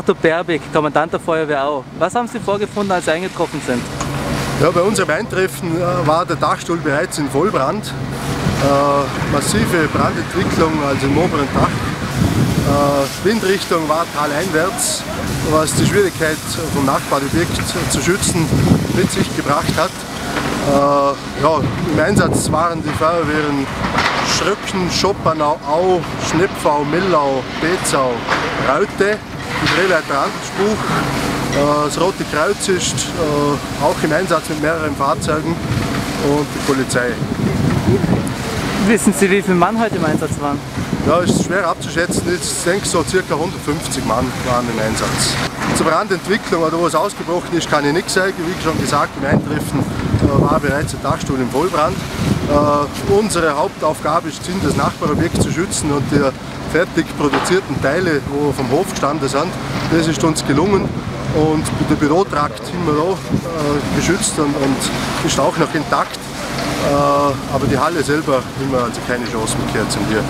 Arthur Berbig, Kommandant der Feuerwehr Au. Was haben Sie vorgefunden, als Sie eingetroffen sind? Ja, bei unserem Eintreffen äh, war der Dachstuhl bereits in Vollbrand. Äh, massive Brandentwicklung, also im oberen Dach. Äh, Windrichtung war taleinwärts, was die Schwierigkeit vom Nachbarobjekt zu schützen mit sich gebracht hat. Äh, ja, Im Einsatz waren die Feuerwehren Schröcken, Schoppernau, Au, Schneppfau, Millau, Bezau, Raute, die Drehleiter Anspruch, äh, das Rote Kreuz ist äh, auch im Einsatz mit mehreren Fahrzeugen und die Polizei. Wissen Sie, wie viele Mann heute im Einsatz waren? Ja, ist schwer abzuschätzen. Ich denke so ca. 150 Mann waren im Einsatz. Zur Brandentwicklung oder wo es ausgebrochen ist, kann ich nichts sagen. Wie schon gesagt, im Eintreffen äh, war bereits der Dachstuhl im Vollbrand. Äh, unsere Hauptaufgabe ist, das Nachbarobjekt zu schützen und die fertig produzierten Teile, die vom Hof gestanden sind, das ist uns gelungen und der Bürotrakt immer noch äh, geschützt und, und, ist auch noch intakt. Äh, aber die Halle selber haben wir also keine Chance mit Kerzen hier.